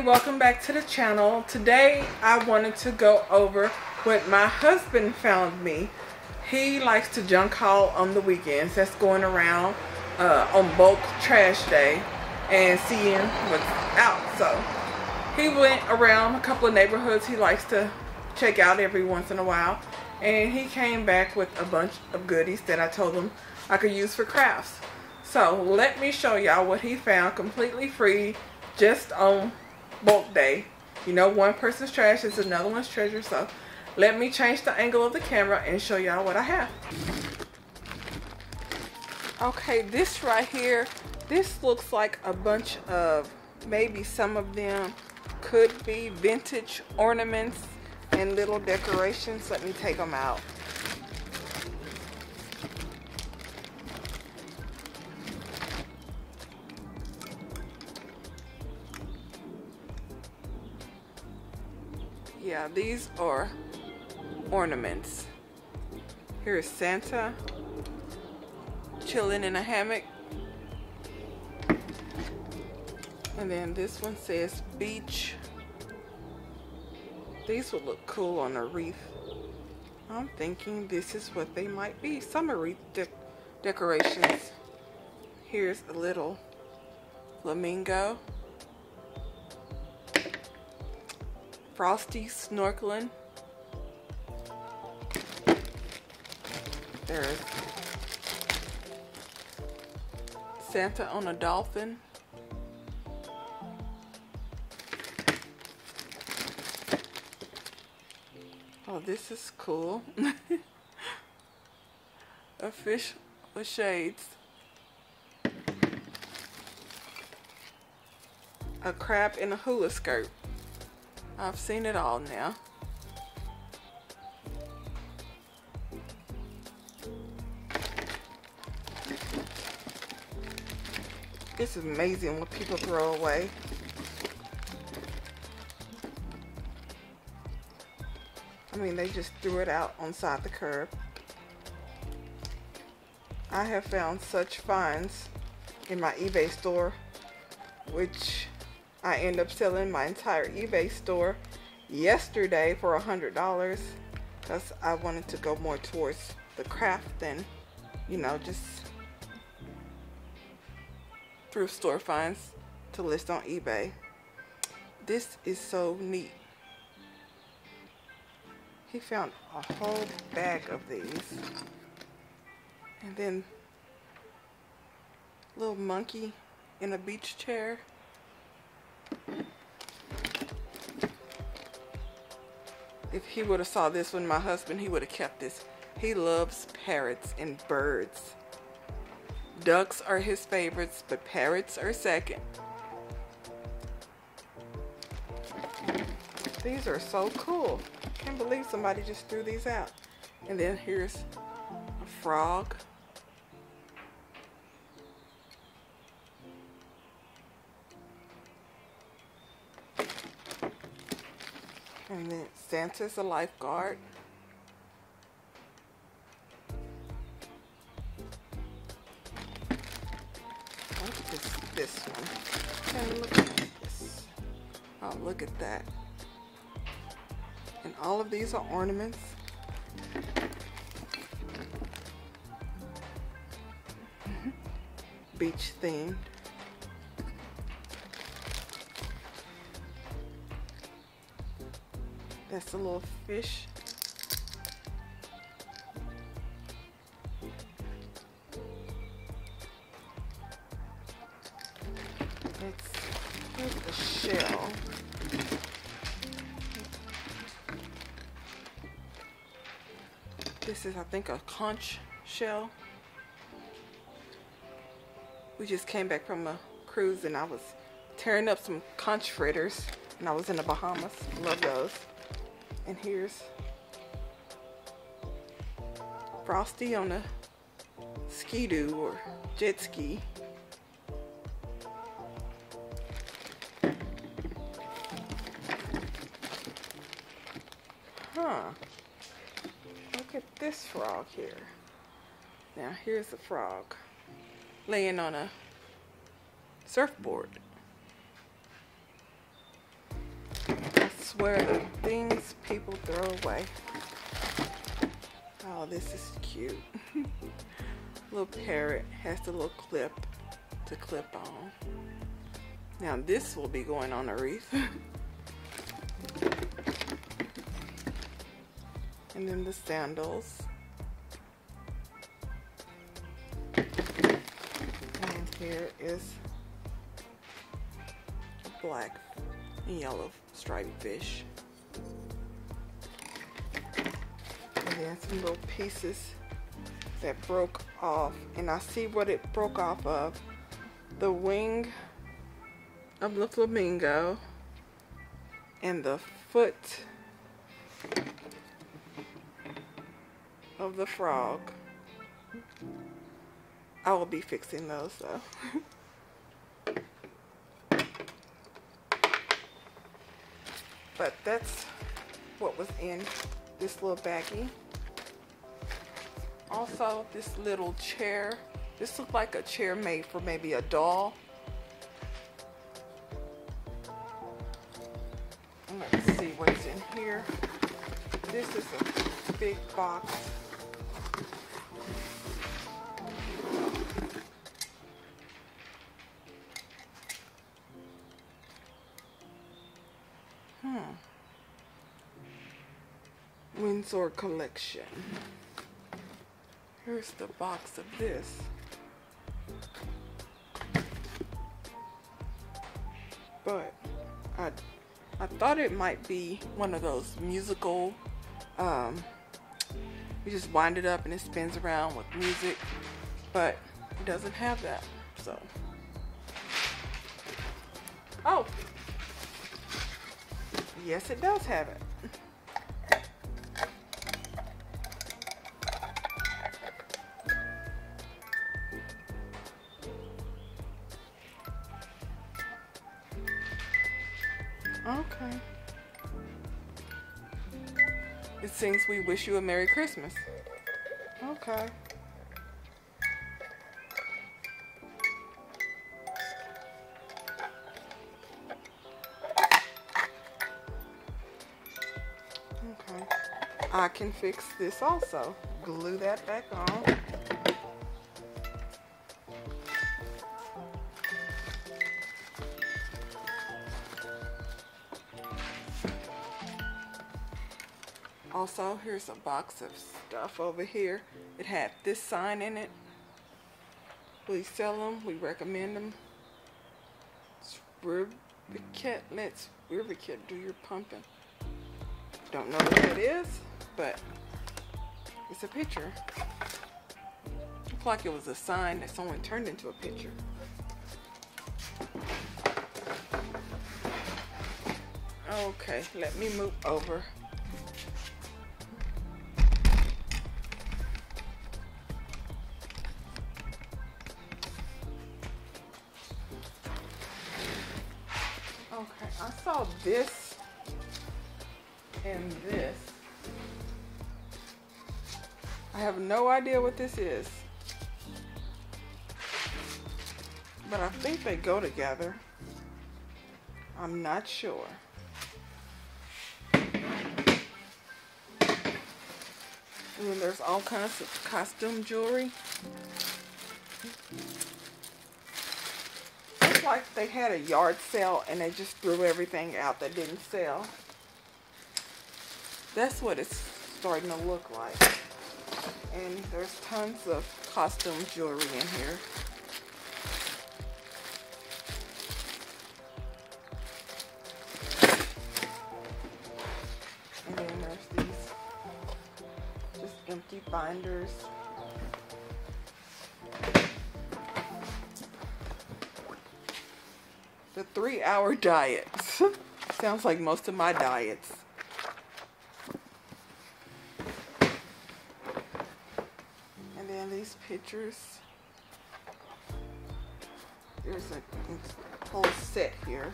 welcome back to the channel. Today I wanted to go over what my husband found me. He likes to junk haul on the weekends. That's going around uh, on bulk trash day and seeing what's out. So he went around a couple of neighborhoods. He likes to check out every once in a while. And he came back with a bunch of goodies that I told him I could use for crafts. So let me show y'all what he found completely free just on bulk day. You know, one person's trash is another one's treasure. So let me change the angle of the camera and show y'all what I have. Okay, this right here, this looks like a bunch of, maybe some of them could be vintage ornaments and little decorations. Let me take them out. Yeah these are ornaments. Here's Santa chilling in a hammock. And then this one says beach. These would look cool on a wreath. I'm thinking this is what they might be summer wreath de decorations. Here's a little flamingo Frosty snorkeling. There's Santa on a dolphin. Oh, this is cool. a fish with shades. A crab in a hula skirt. I've seen it all now. It's amazing what people throw away. I mean, they just threw it out on side the curb. I have found such finds in my eBay store, which I end up selling my entire eBay store yesterday for a hundred dollars because I wanted to go more towards the craft than you know just thrift store finds to list on eBay. This is so neat. He found a whole bag of these. And then little monkey in a beach chair if he would have saw this when my husband, he would have kept this. He loves parrots and birds. Ducks are his favorites, but parrots are second. These are so cool. Can't believe somebody just threw these out. And then here's a frog. And then Santa's a lifeguard. What is this one? Look at this. Oh, look at that. And all of these are ornaments. Mm-hmm. Beach themed. That's a little fish. It's the shell. This is, I think, a conch shell. We just came back from a cruise and I was tearing up some conch fritters and I was in the Bahamas. Love those. And here's Frosty on a ski-doo or jet ski. Huh. Look at this frog here. Now here's a frog laying on a surfboard. The things people throw away. Oh, this is cute. little parrot has the little clip to clip on. Now this will be going on a wreath. and then the sandals. And here is black and yellow striped fish. And then some little pieces that broke off. And I see what it broke off of. The wing of the flamingo and the foot of the frog. I will be fixing those though. but that's what was in this little baggie. Also, this little chair. This looks like a chair made for maybe a doll. Let's see what's in here. This is a big box. Windsor collection. Here's the box of this. But I I thought it might be one of those musical um you just wind it up and it spins around with music, but it doesn't have that. So Oh, Yes, it does have it. It sings We Wish You a Merry Christmas. Okay. Okay. I can fix this also. Glue that back on. Also, here's a box of stuff over here. It had this sign in it. We sell them. We recommend them. Rivercat lets Rivercat do your pumping. Don't know what that is but it's a picture. Looks like it was a sign that someone turned into a picture. Okay, let me move over. Okay, I saw this and this. I have no idea what this is. But I think they go together. I'm not sure. And there's all kinds of costume jewelry. Like they had a yard sale and they just threw everything out that didn't sell. That's what it's starting to look like and there's tons of costume jewelry in here. And then there's these just empty binders. Three hour diet. Sounds like most of my diets. And then these pictures. There's a whole set here.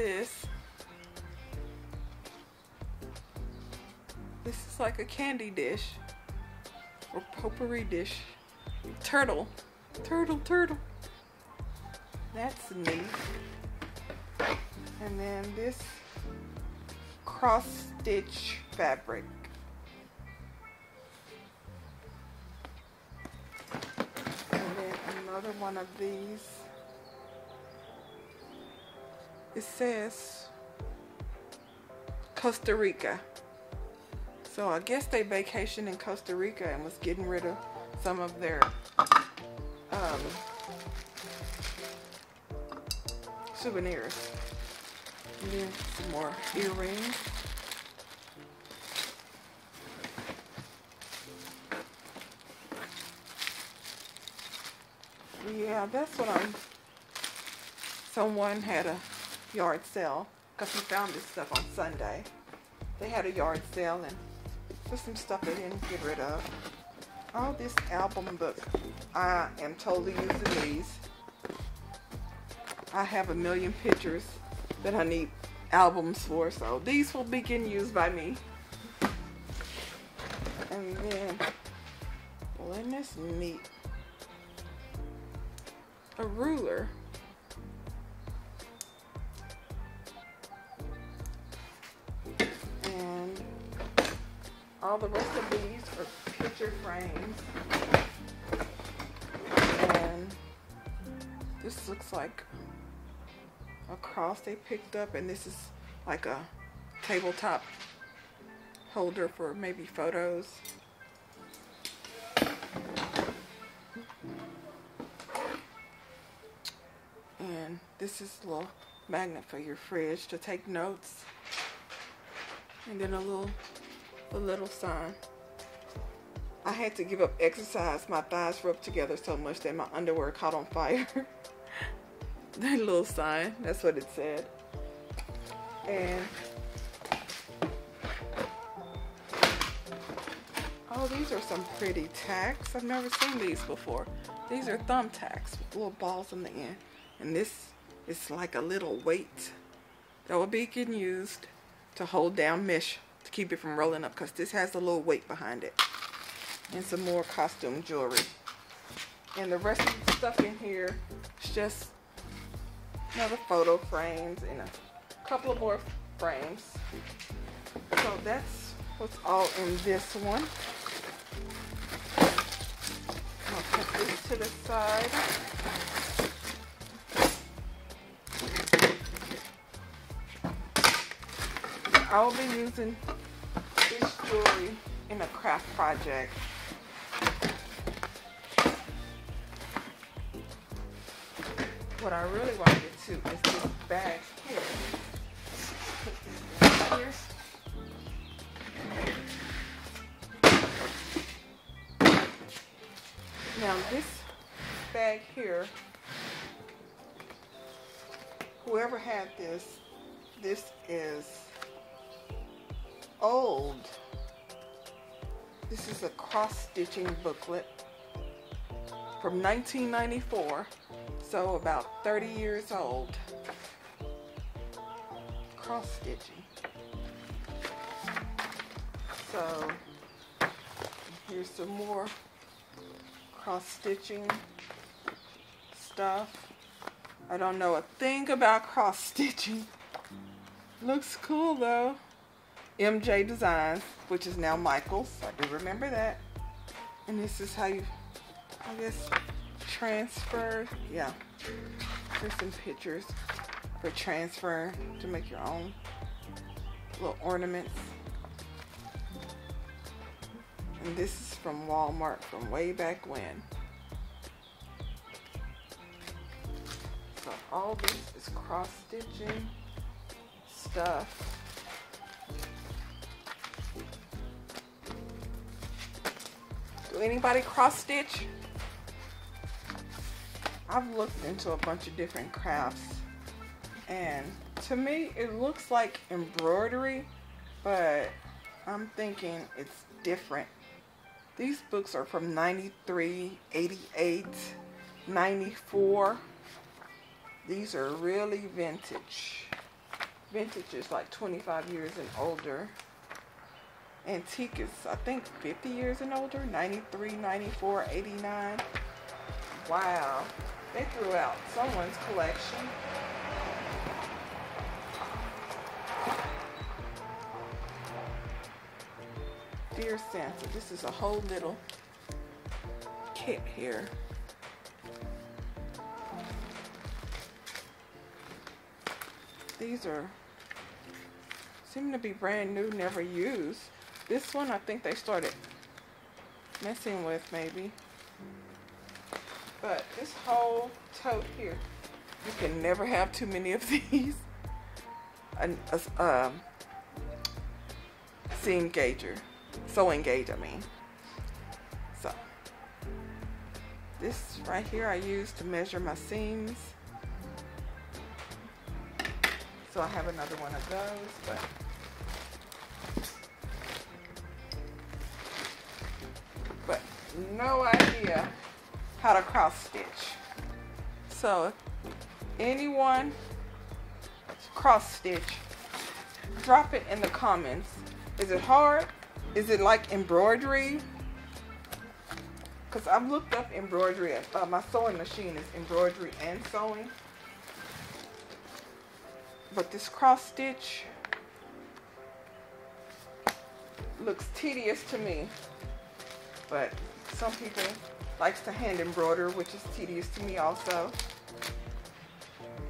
This. This is like a candy dish or potpourri dish. Turtle, turtle, turtle. That's neat. And then this cross stitch fabric. And then another one of these. It says Costa Rica. So I guess they vacationed in Costa Rica and was getting rid of some of their um, souvenirs. And then some more earrings. Yeah, that's what I'm. Someone had a yard sale because we found this stuff on Sunday. They had a yard sale and there's some stuff they didn't get rid of. Oh, this album book. I am totally using these. I have a million pictures that I need albums for, so these will be getting used by me. And then, isn't this neat? A ruler. And all the rest of these are picture frames. And this looks like a cross they picked up and this is like a tabletop holder for maybe photos. And this is a little magnet for your fridge to take notes. And then a little a little sign. I had to give up exercise. My thighs rubbed together so much that my underwear caught on fire. that little sign, that's what it said. And oh, these are some pretty tacks. I've never seen these before. These are thumbtacks with little balls on the end. And this is like a little weight that will be getting used to hold down mesh to keep it from rolling up because this has a little weight behind it. And some more costume jewelry. And the rest of the stuff in here is just another photo frames and a couple of more frames. So that's what's all in this one. I'll put this to the side. I will be using this jewelry in a craft project. What I really want to get to is this bag here. Here. Now this bag here, whoever had this, this is old. This is a cross-stitching booklet from 1994, so about 30 years old. Cross-stitching. So, here's some more cross-stitching stuff. I don't know a thing about cross-stitching. Looks cool though. MJ Designs, which is now Michaels. I do remember that. And this is how you, I guess, transfer. Yeah. There's some pictures for transfer to make your own little ornaments. And this is from Walmart from way back when. So all this is cross-stitching stuff. Anybody cross stitch? I've looked into a bunch of different crafts and to me it looks like embroidery but I'm thinking it's different. These books are from 93, 88, 94. These are really vintage. Vintage is like 25 years and older. Antique is, I think, 50 years and older. 93, 94, 89. Wow. They threw out someone's collection. Dear Santa, this is a whole little kit here. These are seem to be brand new, never used. This one I think they started messing with maybe. But this whole tote here, you can never have too many of these. An a, um, seam gauger, sewing gauge I mean. So, this right here I use to measure my seams. So I have another one of those, but no idea how to cross stitch. So anyone cross stitch, drop it in the comments. Is it hard? Is it like embroidery? Because I've looked up embroidery. Uh, my sewing machine is embroidery and sewing. But this cross stitch looks tedious to me. But some people likes to hand embroider, which is tedious to me also.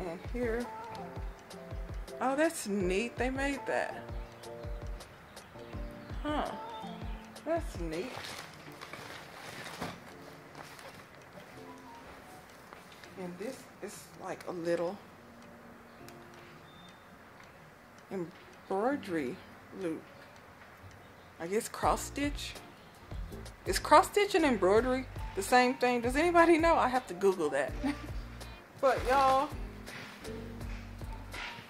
And here, oh, that's neat. They made that. Huh. That's neat. And this is like a little embroidery loop. I guess cross stitch. Is cross stitch and embroidery the same thing? Does anybody know? I have to Google that. but y'all,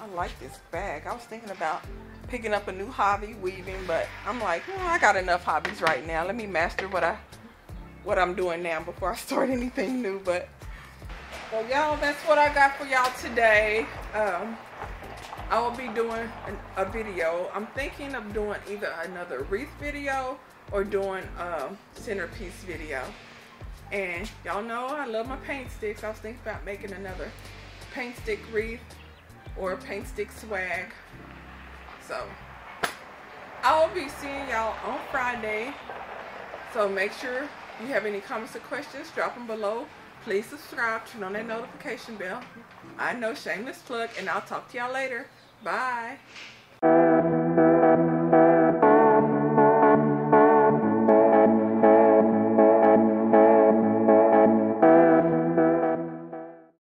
I like this bag. I was thinking about picking up a new hobby, weaving, but I'm like, oh, I got enough hobbies right now. Let me master what I what I'm doing now before I start anything new. But well, y'all, that's what I got for y'all today. Um, I will be doing an, a video. I'm thinking of doing either another wreath video or doing a centerpiece video. And y'all know I love my paint sticks. I was thinking about making another paint stick wreath or paint stick swag. So I will be seeing y'all on Friday. So make sure you have any comments or questions, drop them below. Please subscribe, turn on that notification bell. I know shameless plug and I'll talk to y'all later. Bye.